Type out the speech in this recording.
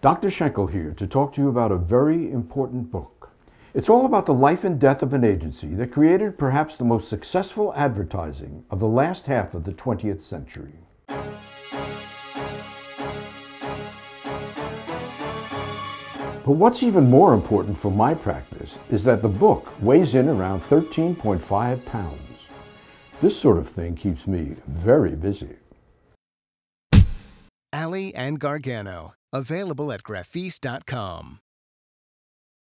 Dr. Schenkel here to talk to you about a very important book. It's all about the life and death of an agency that created perhaps the most successful advertising of the last half of the 20th century. But what's even more important for my practice is that the book weighs in around 13.5 pounds. This sort of thing keeps me very busy. Ally and Gargano, available at graphis.com.